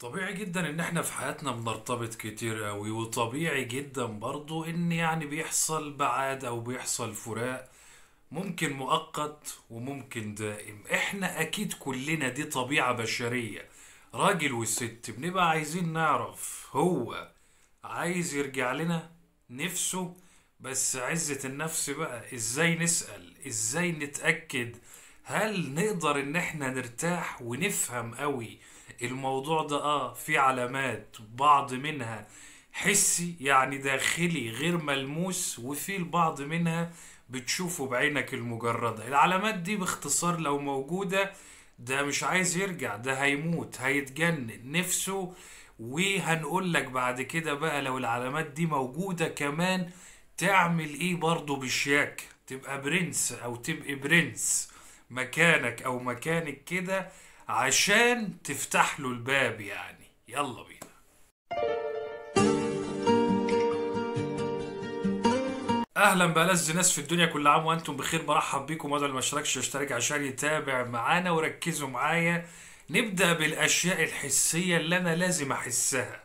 طبيعي جدا إن إحنا في حياتنا بنرتبط كتير قوي وطبيعي جدا برضو إن يعني بيحصل بعاد أو بيحصل فراق ممكن مؤقت وممكن دائم. إحنا أكيد كلنا دي طبيعة بشرية. راجل وست بنبقى عايزين نعرف هو عايز يرجع لنا نفسه بس عزة النفس بقى إزاي نسأل؟ إزاي نتأكد؟ هل نقدر إن إحنا نرتاح ونفهم قوي الموضوع ده آه في علامات بعض منها حسي يعني داخلي غير ملموس وفي البعض منها بتشوفه بعينك المجردة. العلامات دي باختصار لو موجودة ده مش عايز يرجع ده هيموت هيتجنن نفسه. وهنقول لك بعد كده بقى لو العلامات دي موجودة كمان تعمل إيه برضه بشياكة تبقى برنس أو تبقى برنس مكانك أو مكانك كده. عشان تفتح له الباب يعني. يلا بينا. أهلا بألذ ناس في الدنيا كل عام وأنتم بخير. برحب بيكم وده اللي ما اشتركش. يشترك عشان يتابع معانا وركزوا معايا. نبدأ بالأشياء الحسية اللي أنا لازم أحسها.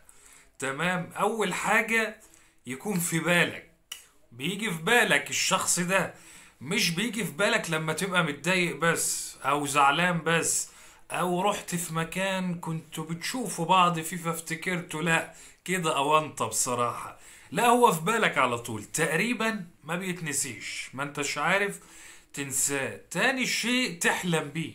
تمام؟ أول حاجة يكون في بالك. بيجي في بالك الشخص ده. مش بيجي في بالك لما تبقى متضايق بس أو زعلان بس. أو رحت في مكان كنتوا بتشوفوا بعض فيه فافتكرتوا لا كده اونطه بصراحة. لا هو في بالك على طول. تقريبا ما بيتنسيش. ما أنتش عارف تنساه. تاني شيء تحلم بيه.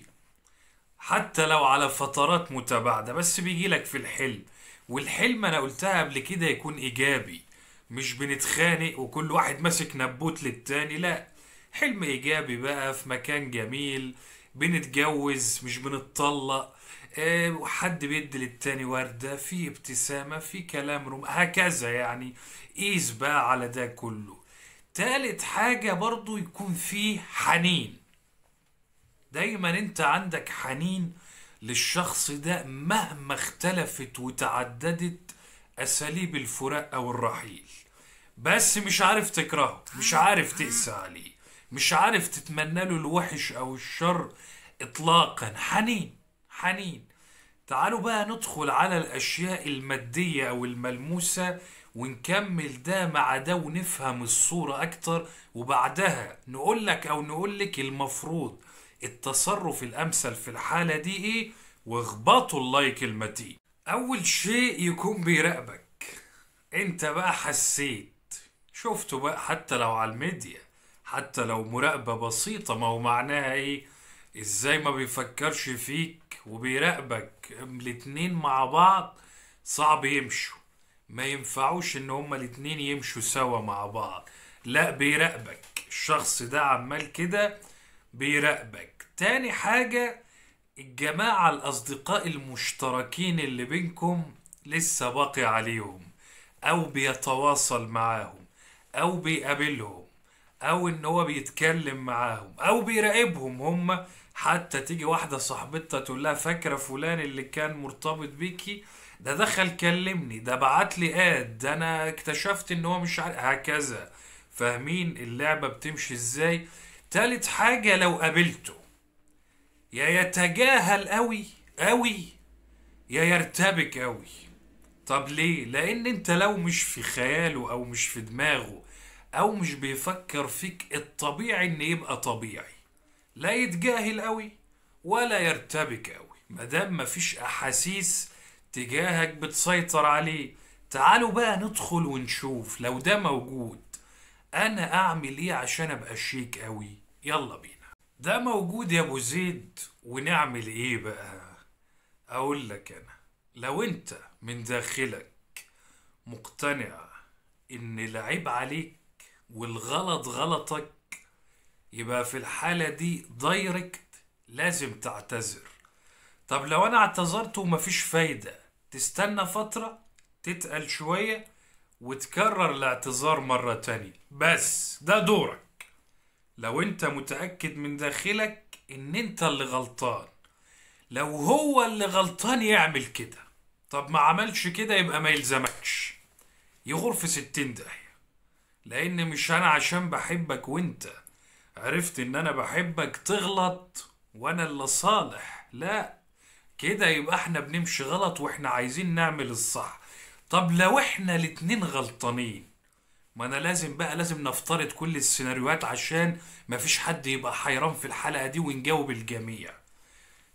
حتى لو على فترات متباعدة بس بيجيلك في الحلم. والحلم أنا قلتها قبل كده يكون إيجابي. مش بنتخانق وكل واحد ماسك نبوت للتاني لا. حلم إيجابي بقى في مكان جميل بنتجوز مش بنتطلق. آه، وحد بيدي للتاني وردة في ابتسامة في كلام روم هكذا يعني. قيس بقى على ده كله. تالت حاجة برضو يكون فيه حنين. دايما انت عندك حنين للشخص ده مهما اختلفت وتعددت أساليب الفراق أو الرحيل. بس مش عارف تكرهه مش عارف تقسى عليه مش عارف تتمنى له الوحش أو الشر اطلاقا. حنين حنين. تعالوا بقى ندخل على الأشياء المادية أو الملموسة ونكمل ده مع ده ونفهم الصورة أكتر. وبعدها نقول لك أو نقول لك المفروض التصرف الأمثل في الحالة دي إيه؟ واخبطوا اللايك المتين. أول شيء يكون بيراقبك. أنت بقى حسيت شفته بقى حتى لو على الميديا حتى لو مراقبة بسيطة. ما هو معناها إيه؟ إزاي ما بيفكرش فيك وبيراقبك؟ الاتنين مع بعض صعب يمشوا. ما ينفعوش إن هما الاتنين يمشوا سوا مع بعض. لا بيراقبك. الشخص ده عمال كده بيراقبك. تاني حاجة الجماعة الأصدقاء المشتركين اللي بينكم لسه باقي عليهم أو بيتواصل معاهم أو بيقابلهم أو إن هو بيتكلم معاهم أو بيراقبهم هم حتى تيجي واحدة صاحبتها تقول لها فاكرة فلان اللي كان مرتبط بيكي؟ ده دخل كلمني ده بعت لي اد ده أنا اكتشفت إن هو مش عارف هكذا. فاهمين اللعبة بتمشي إزاي؟ تالت حاجة لو قابلته. يا يتجاهل قوي قوي يا يرتبك قوي طب ليه؟ لأن أنت لو مش في خياله أو مش في دماغه أو مش بيفكر فيك الطبيعي إن يبقى طبيعي. لا يتجاهل قوي ولا يرتبك قوي مادام مفيش أحاسيس تجاهك بتسيطر عليه تعالوا بقى ندخل ونشوف لو ده موجود. أنا أعمل إيه عشان أبقى شيك قوي يلا بينا. ده موجود يا أبو زيد ونعمل إيه بقى؟ أقول لك أنا لو أنت من داخلك مقتنع إن العيب عليك والغلط غلطك يبقى في الحالة دي دايركت لازم تعتذر. طب لو أنا اعتذرت ومفيش فايدة تستنى فترة تتقل شوية وتكرر الاعتذار مرة تانية. بس ده دورك. لو أنت متأكد من داخلك إن أنت اللي غلطان لو هو اللي غلطان يعمل كده. طب ما عملش كده يبقى ما يلزمكش. يغور في ستين داهية. لأن مش أنا عشان بحبك وأنت. عرفت إن أنا بحبك تغلط وأنا اللي صالح. لا كده يبقى إحنا بنمشي غلط وإحنا عايزين نعمل الصح. طب لو إحنا الاتنين غلطانين ما أنا لازم بقى لازم نفترض كل السيناريوهات عشان مفيش حد يبقى حيران في الحلقة دي ونجاوب الجميع.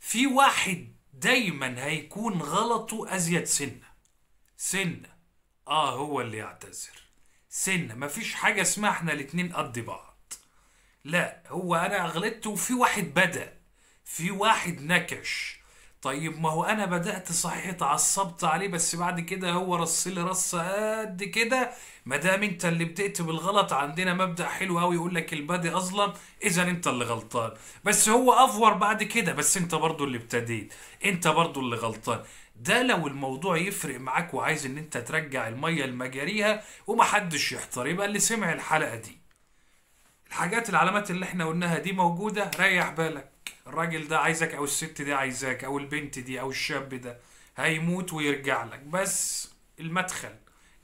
في واحد دايما هيكون غلطه أزيد سنة. سنة. آه هو اللي يعتذر. سنة. مفيش حاجة اسمها إحنا الاتنين قد بعض. لا هو أنا غلطت وفي واحد بدأ في واحد نكش. طيب ما هو أنا بدأت صحيح اتعصبت عليه بس بعد كده هو رص لي رصه قد كده. ما دام أنت اللي بتأتي بالغلط عندنا مبدأ حلو قوي يقول لك البادئ أظلم اذا أنت اللي غلطان. بس هو أفور بعد كده بس أنت برضو اللي ابتديت أنت برضو اللي غلطان. ده لو الموضوع يفرق معاك وعايز إن أنت ترجع المية لمجاريها ومحدش يحتار يبقى اللي سمع الحلقة دي. الحاجات العلامات اللي إحنا قلناها دي موجودة ريح بالك. الراجل ده عايزك أو الست دي عايزاك أو البنت دي أو الشاب ده هيموت ويرجع لك. بس المدخل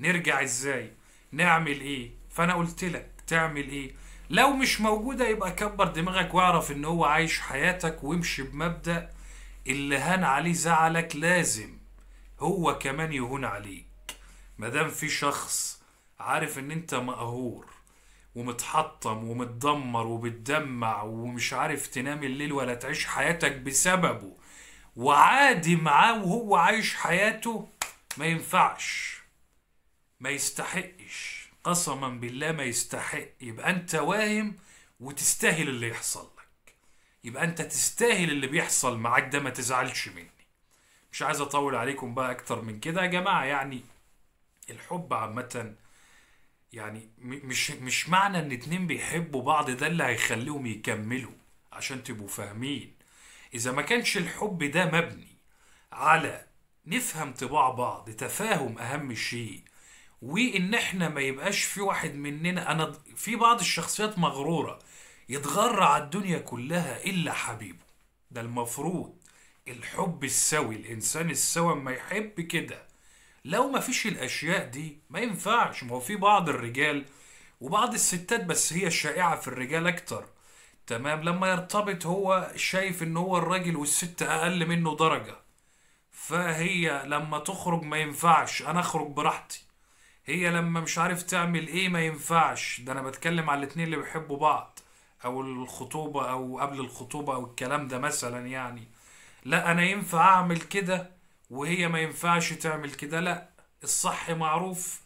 نرجع إزاي؟ نعمل إيه؟ فأنا قلت لك تعمل إيه؟ لو مش موجودة يبقى كبر دماغك واعرف إن هو عايش حياتك وامشي بمبدأ اللي هان عليه زعلك لازم هو كمان يهون عليك. مادام في شخص عارف إن أنت مقهور ومتحطم ومتدمر وبتدمع ومش عارف تنام الليل ولا تعيش حياتك بسببه. وعادي معاه وهو عايش حياته ما ينفعش. ما يستحقش. قسما بالله ما يستحق. يبقى أنت واهم وتستاهل اللي يحصل لك. يبقى أنت تستاهل اللي بيحصل معاك ده ما تزعلش مني. مش عايز أطول عليكم بقى أكتر من كده يا جماعة. يعني الحب عامة يعني مش مش معنى إن اتنين بيحبوا بعض ده اللي هيخليهم يكملوا عشان تبقوا فاهمين. إذا ما كانش الحب ده مبني على نفهم طباع بعض تفاهم أهم شيء وإن إحنا ما يبقاش في واحد مننا أنا في بعض الشخصيات مغرورة يتغرى على الدنيا كلها إلا حبيبه. ده المفروض. الحب السوي الإنسان السوي ما يحب كده. لو ما فيش الأشياء دي ما ينفعش. ما هو في بعض الرجال وبعض الستات بس هي الشائعة في الرجال أكتر. تمام؟ لما يرتبط هو شايف إن هو الراجل والست أقل منه درجة. فهي لما تخرج ما ينفعش. أنا أخرج براحتي. هي لما مش عارف تعمل إيه ما ينفعش. ده أنا بتكلم على الاتنين اللي بيحبوا بعض. أو الخطوبة أو قبل الخطوبة أو الكلام ده مثلا يعني. لا أنا ينفع أعمل كده وهي ما ينفعش تعمل كده. لا الصح معروف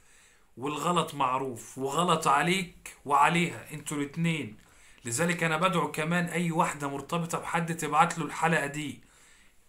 والغلط معروف وغلط عليك وعليها أنتوا الاتنين. لذلك أنا بدعو كمان أي واحدة مرتبطة بحد تبعت له الحلقة دي.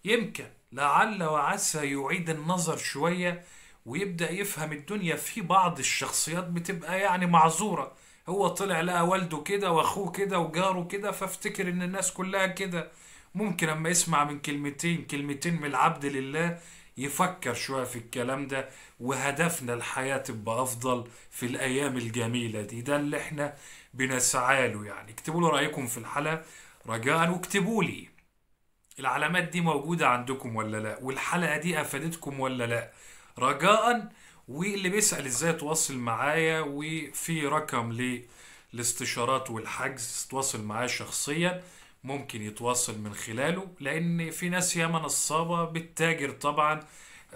يمكن لعل وعسى يعيد النظر شوية ويبدأ يفهم الدنيا في بعض الشخصيات بتبقى يعني معذورة. هو طلع لقى والده كده وأخوه كده وجاره كده فافتكر إن الناس كلها كده. ممكن أما يسمع من كلمتين كلمتين من العبد لله يفكر شوية في الكلام ده وهدفنا الحياة تبقى أفضل في الأيام الجميلة دي. ده اللي إحنا بنسعى له يعني. اكتبوا لي رأيكم في الحلقة رجاء واكتبوا لي العلامات دي موجودة عندكم ولا لا؟ والحلقة دي أفادتكم ولا لا؟ رجاء واللي بيسأل إزاي يتواصل معايا وفي رقم للاستشارات والحجز تواصل معايا شخصيا. ممكن يتواصل من خلاله لأن في ناس ياما نصابة بالتاجر طبعا.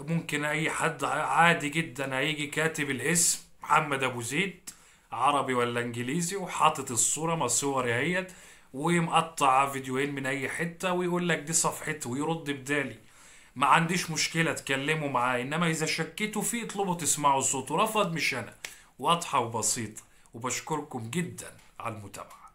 ممكن أي حد عادي جدا هيجي كاتب الاسم محمد أبو زيد عربي ولا إنجليزي وحاطط الصورة ما صوري اهيت ومقطع فيديوهين من أي حتة ويقول لك دي صفحته ويرد بدالي. ما عنديش مشكلة اتكلموا معاه إنما إذا شكيتوا فيه اطلبوا تسمعوا صوته رفض مش أنا. واضحة وبسيطة وبشكركم جدا على المتابعة.